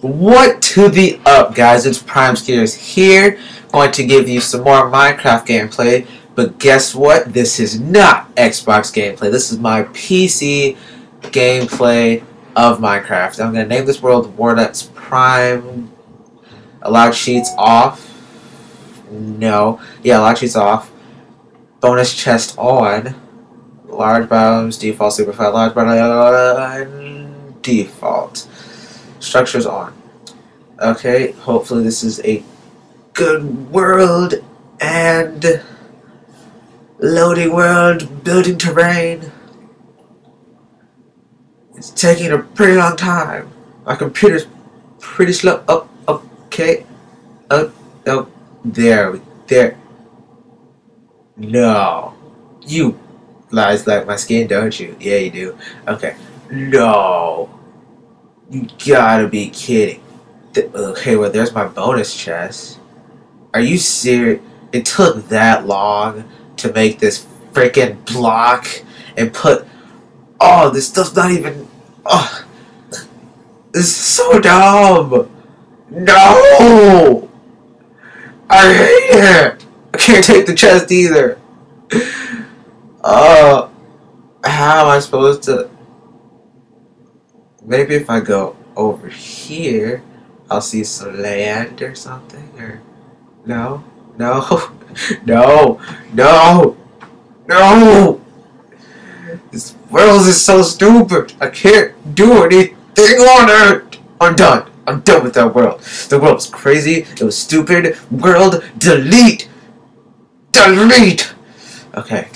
What to the up, guys? It's Prime Skiers here, going to give you some more Minecraft gameplay. But guess what? This is not Xbox gameplay. This is my PC gameplay of Minecraft. I'm going to name this world Warnuts Prime. Allowed cheats off. No. Yeah, allowed cheats off. Bonus chest on. Large biomes, default, superflat, large biome, default. Structures on. Okay, hopefully this is a good world and loading world, building terrain. It's taking a pretty long time. My computer's pretty slow. Oh, okay. Oh, oh, there, there. No. You lies like my skin, don't you? Yeah, you do. Okay. No. You gotta be kidding. okay, well, there's my bonus chest. Are you serious? It took that long to make this freaking block and put. Oh, this stuff's not even. Oh, this is so dumb. No! I hate it! I can't take the chest either. Uh, how am I supposed to? Maybe if I go over here, I'll see some land or something, or no, no, no, no, no. This world is so stupid. I can't do anything on Earth. I'm done. I'm done with that world. The world crazy. It was stupid. World delete. Delete. Okay.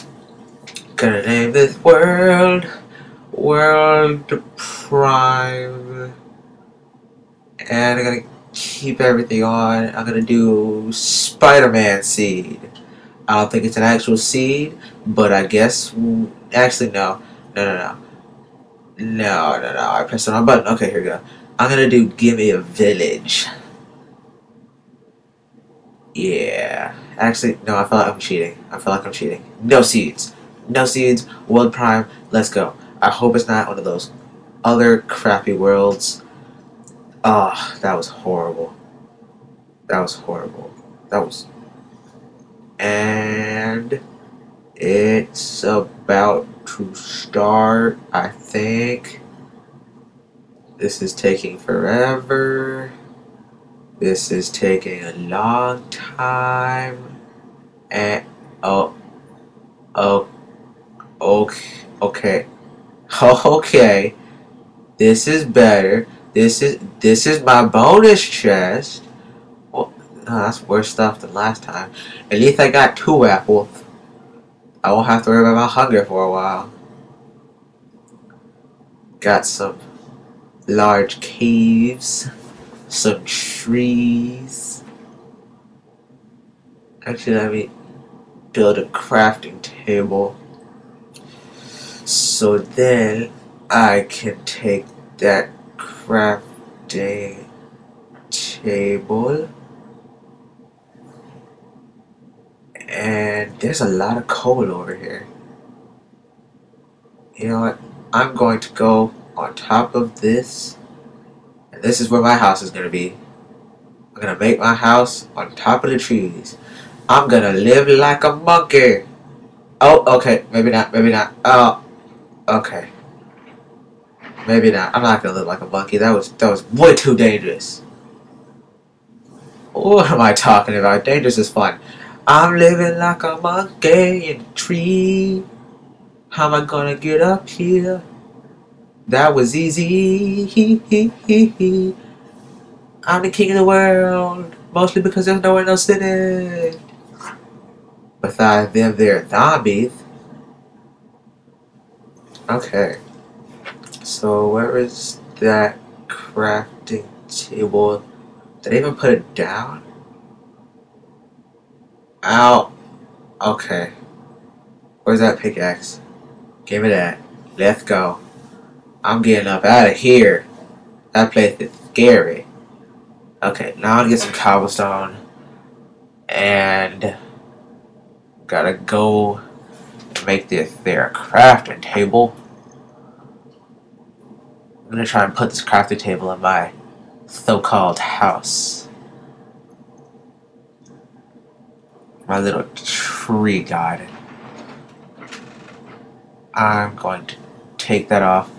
Gonna name this world World Prime. And I'm gonna keep everything on. I'm gonna do Spider-Man seed. I don't think it's an actual seed, but I guess actually no. No no no. No no no. I pressed the wrong button. Okay, here we go. I'm gonna do give me a village. Yeah. Actually, no, I feel like I'm cheating. I feel like I'm cheating. No seeds. No seeds. World Prime. Let's go. I hope it's not one of those other crappy worlds. Ah, oh, that was horrible. That was horrible. That was... And... It's about to start, I think. This is taking forever. This is taking a long time. And oh oh okay okay okay. This is better. This is this is my bonus chest. Well, oh, that's worse stuff than last time. At least I got two apples. I won't have to worry about hunger for a while. Got some large caves, some trees. Actually, let me build a crafting table. So then I can take that crafting table and there's a lot of coal over here. You know what? I'm going to go on top of this. And this is where my house is going to be. I'm going to make my house on top of the trees. I'm going to live like a monkey. Oh, okay. Maybe not. Maybe not. Oh, okay. Maybe not. I'm not to live like a monkey. That was, that was way too dangerous. What am I talking about? Dangerous is fun. I'm living like a monkey in a tree. How am I gonna get up here? That was easy. I'm the king of the world. Mostly because there's no one else in it. Besides them, they're zombies. Okay. So where is that crafting table? Did I even put it down? Ow. Okay. Where's that pickaxe? Give me that. Let's go. I'm getting up out of here. That place is scary. Okay, now I'll get some cobblestone. And gotta go make this their crafting table. I'm gonna try and put this crafting table in my so-called house. My little tree garden. I'm going to take that off.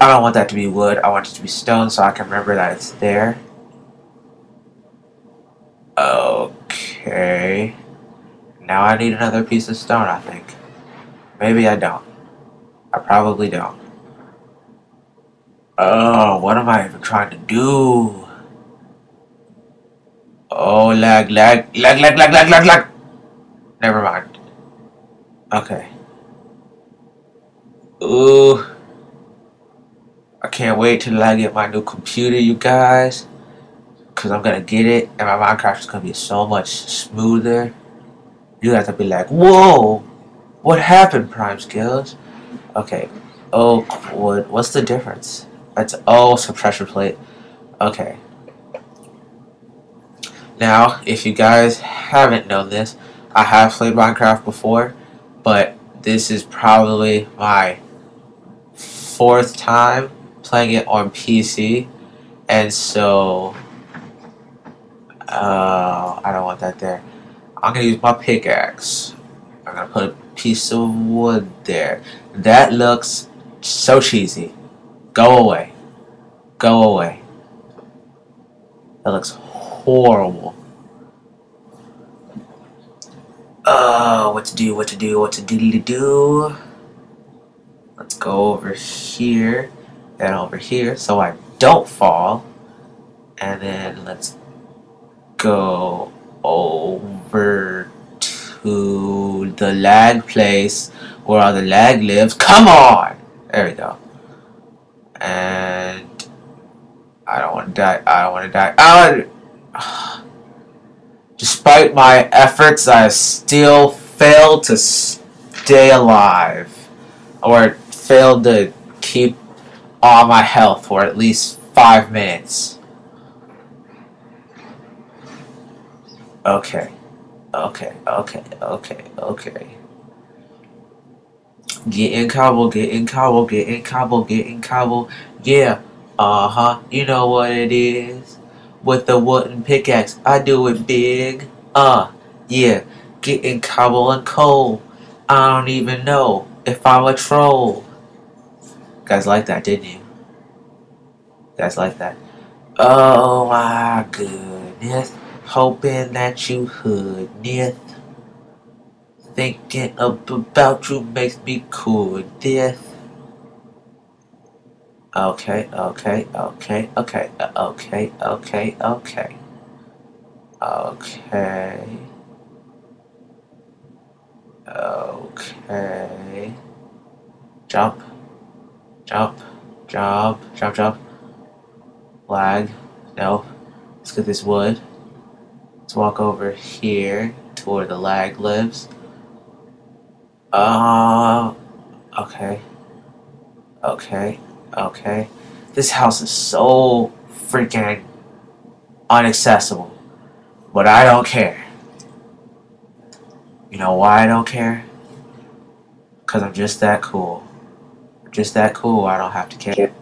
I don't want that to be wood. I want it to be stone so I can remember that it's there. Okay. Now I need another piece of stone, I think. Maybe I don't. I probably don't. Oh, what am I even trying to do? Oh, lag, lag, lag, lag, lag, lag, lag, lag. Never mind. Okay. Ooh. I can't wait till I get my new computer, you guys. Because I'm going to get it, and my Minecraft is going to be so much smoother. You have to be like, whoa, what happened, Prime Skills? Okay, oak wood, what's the difference? That's, oh, suppression plate. Okay. Now, if you guys haven't known this, I have played Minecraft before, but this is probably my fourth time playing it on PC, and so uh, I don't want that there. I'm gonna use my pickaxe. I'm gonna put piece of wood there. That looks so cheesy. Go away. Go away. That looks horrible. Uh, what to do, what to do, what to do, do. Let's go over here and over here so I don't fall. And then let's go over to the lag place where all the lag lives. Come on! There we go. And I don't want to die. I don't want to die. I Despite my efforts, I still failed to stay alive. Or failed to keep all my health for at least five minutes. Okay. Okay, okay, okay, okay. Get in cobble, get in cobble, get in cobble, get in cobble. Yeah, uh-huh, you know what it is. With the wooden pickaxe, I do it big. Uh, yeah, get in cobble and coal. I don't even know if I'm a troll. guys like that, didn't you? guys like that? Oh my goodness hoping that you hoodness. Thinking about you makes me cool, death. Okay, okay, okay, okay, uh, okay, okay, okay. Okay. Okay. Jump. Jump. Jump. Jump, jump. Lag. No. Let's get this wood. Let's walk over here to where the lag lives. Uh, okay. Okay, okay. This house is so freaking unaccessible. But I don't care. You know why I don't care? Because I'm just that cool. Just that cool, I don't have to care.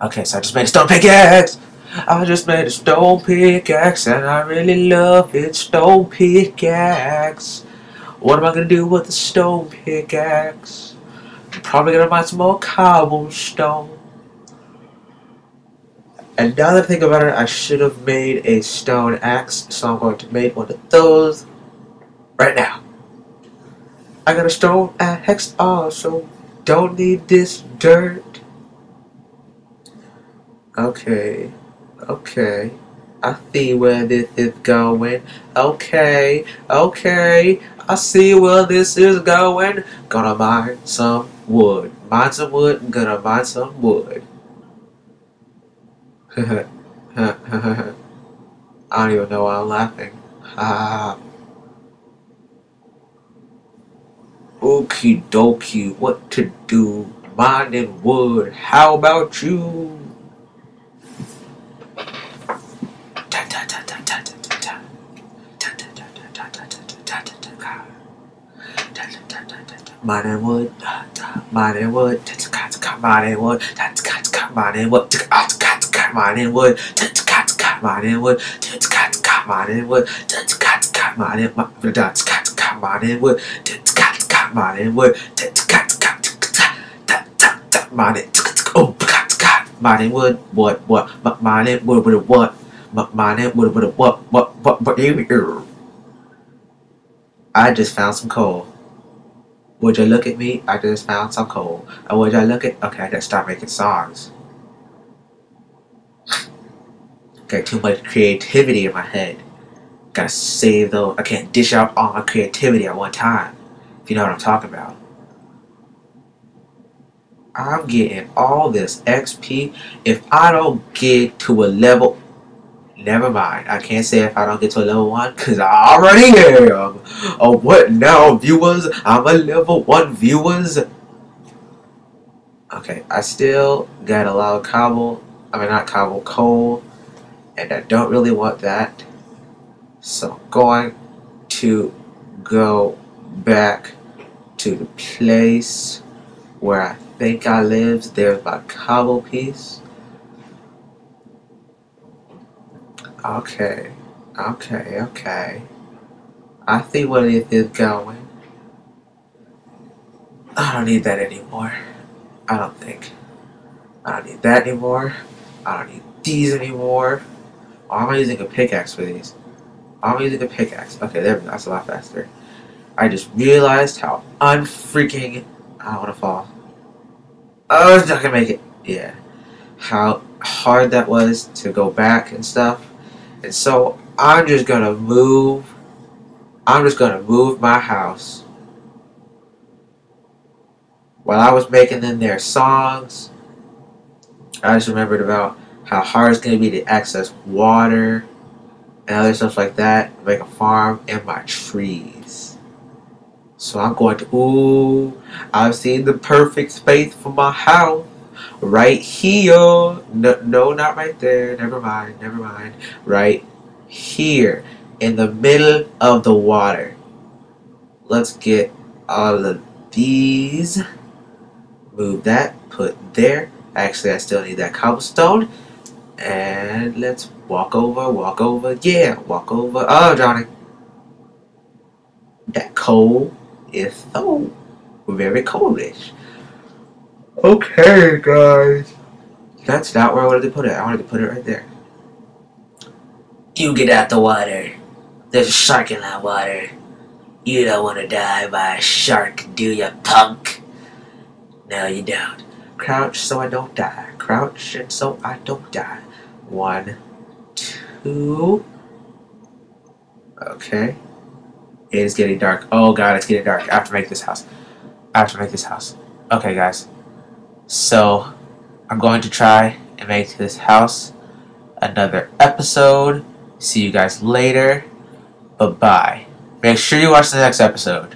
Okay, so I just made a stone pickaxe! I just made a stone pickaxe and I really love it, stone pickaxe. What am I gonna do with the stone pickaxe? Probably gonna buy some more cobblestone. And now that I think about it, I should have made a stone axe, so I'm going to make one of those right now. I got a stone axe also, don't need this dirt. Okay. Okay. I see where this is going. Okay, okay. I see where this is going. Gonna mine some wood. Mine some wood. Gonna mine some wood. I don't even know why I'm laughing. Ha. Okie dokie, what to do? Mining wood. How about you? Mining wood, mining wood, mining wood, mining wood, mining wood, mining wood, mining wood, mining mining wood, mining wood, mining oh mining wood, what what mining wood, what what mining wood, what what what what what I just found some coal. Would you look at me? I just found some coal. And would you look at okay, I gotta start making songs. Got too much creativity in my head. Gotta save those. I can't dish out all my creativity at one time. If you know what I'm talking about. I'm getting all this XP. If I don't get to a level, never mind. I can't say if I don't get to a level 1 because I already am. Oh, what now, viewers? I'm a level 1 viewers. Okay, I still got a lot of cobble. I mean, not cobble, coal and I don't really want that. So I'm going to go back to the place where I think I lived. There's my cobble piece. Okay, okay, okay. I see where this is going. I don't need that anymore. I don't think. I don't need that anymore. I don't need these anymore. Oh, Why am I using a pickaxe for these? Why am I using a pickaxe? Okay, there we go. That's a lot faster. I just realized how unfreaking... I want to fall. Oh, it's not to make it. Yeah. How hard that was to go back and stuff. And so, I'm just going to move... I'm just going to move my house. While I was making them their songs, I just remembered about how hard it's going to be to access water and other stuff like that, make a farm and my trees. So I'm going to, ooh, I've seen the perfect space for my house. Right here. No, no, not right there. Never mind, never mind. Right here. In the middle of the water. Let's get all of these. Move that, put there. Actually, I still need that cobblestone. And let's walk over, walk over. Yeah, walk over. Oh, Johnny. That coal is so very coldish. Okay, guys. That's not where I wanted to put it. I wanted to put it right there. You get out the water. There's a shark in that water. You don't want to die by a shark, do you, punk? No, you don't. Crouch so I don't die. Crouch and so I don't die. One, two. Okay. It is getting dark. Oh god, it's getting dark. I have to make this house. I have to make this house. Okay, guys. So, I'm going to try and make this house another episode. See you guys later. Bye-bye. Make sure you watch the next episode.